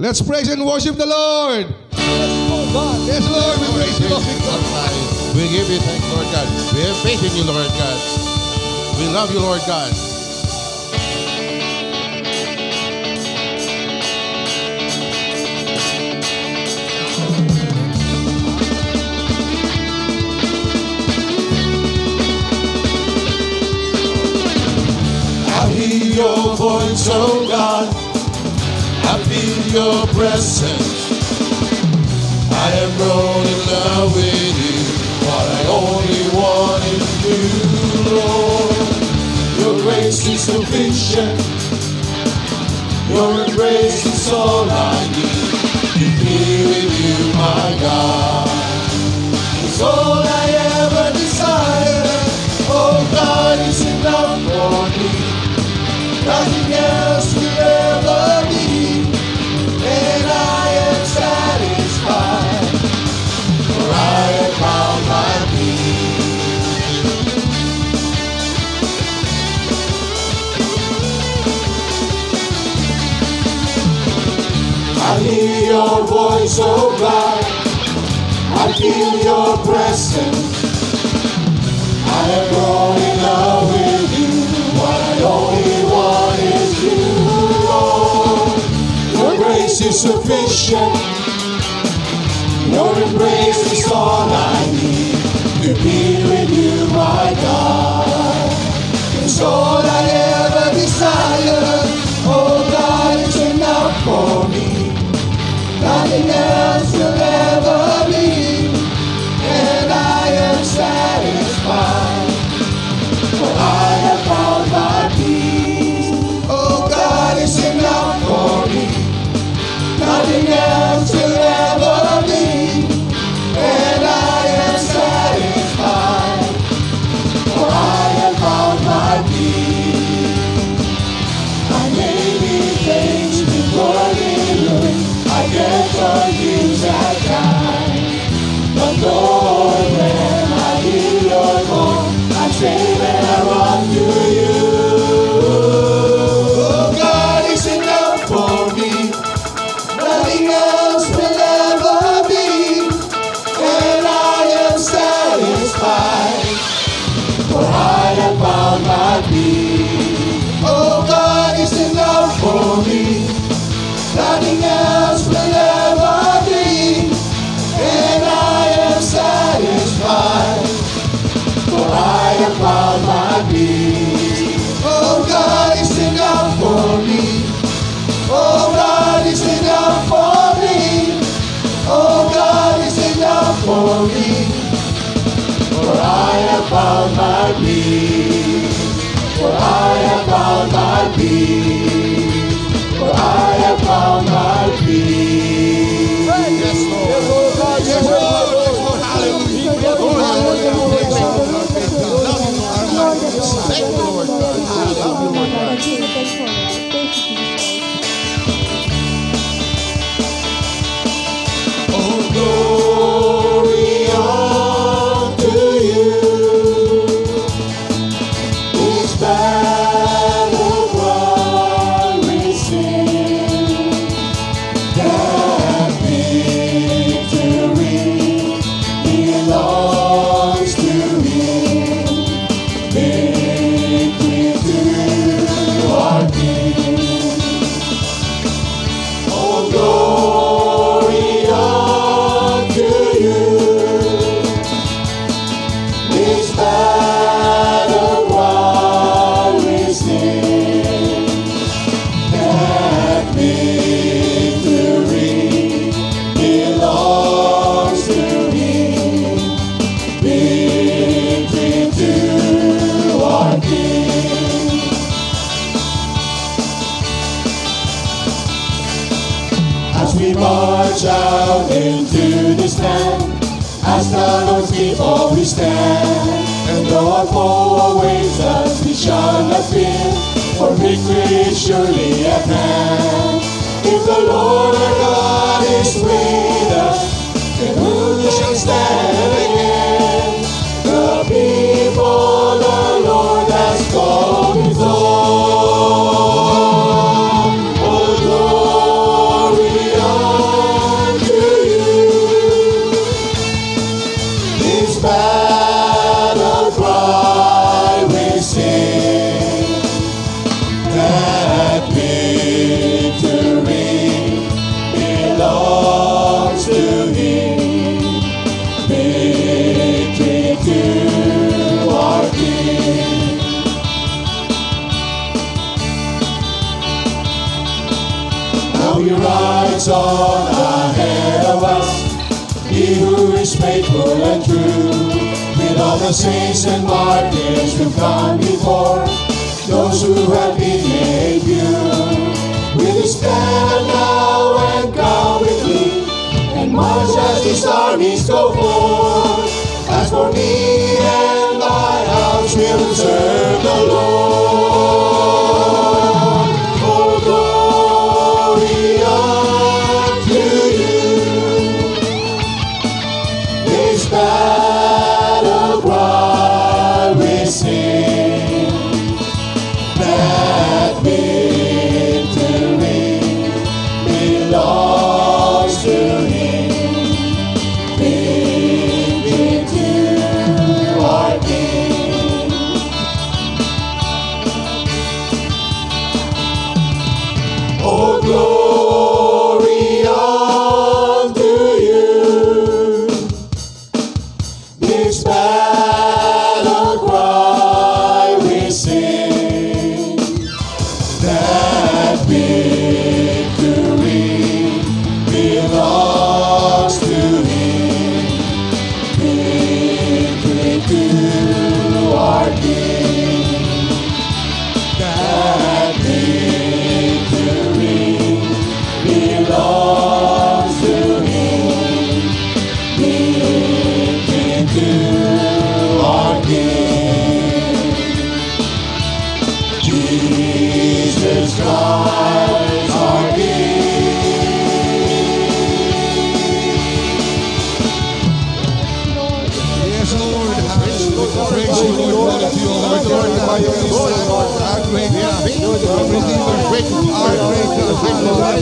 Let's praise and worship the Lord. Yes, Lord, we praise you, Lord. We give you thanks, Lord God. We have faith in you, Lord God. We love you, Lord God. I hear your voice, oh God. I feel your presence. I am grown in love with you. What I only want is you, Lord. Your grace is sufficient. Your grace is all I need. To be with you, my God. Voice, oh I feel your presence. I am grown in love with you. What I only want is you, Lord. Your grace is sufficient. Your embrace is all I need to be with you, my God. It's all found my march out into this land, as the Lord's people we stand. And though our foe awaits us, we shall not fear, for victory is surely at hand. If the Lord our God is with us, then who shall stand against? Saints and martyrs who've gone before. Those who have been made pure. With his banner now and come with me. And march as these armies go forth. As for me and my house we'll serve the Lord.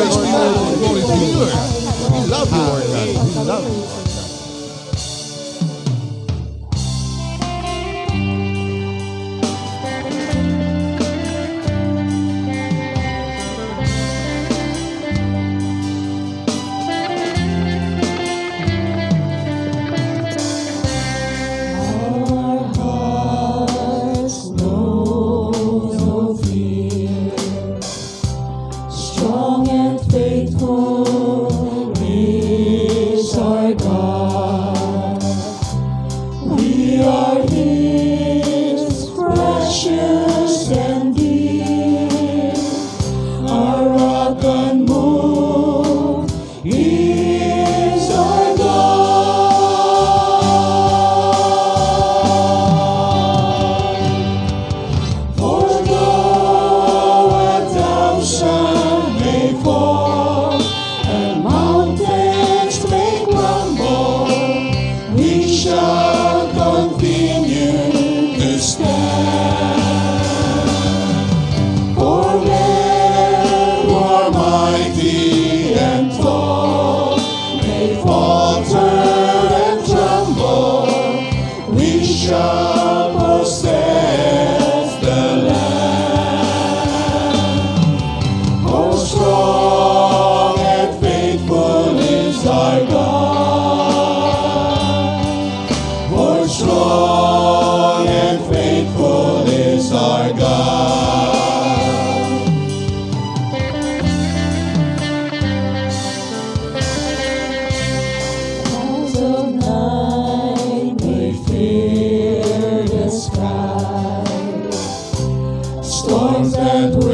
praise you, Lord. Glory to you, Lord. We love you, Lord God. We love you. storm. sunset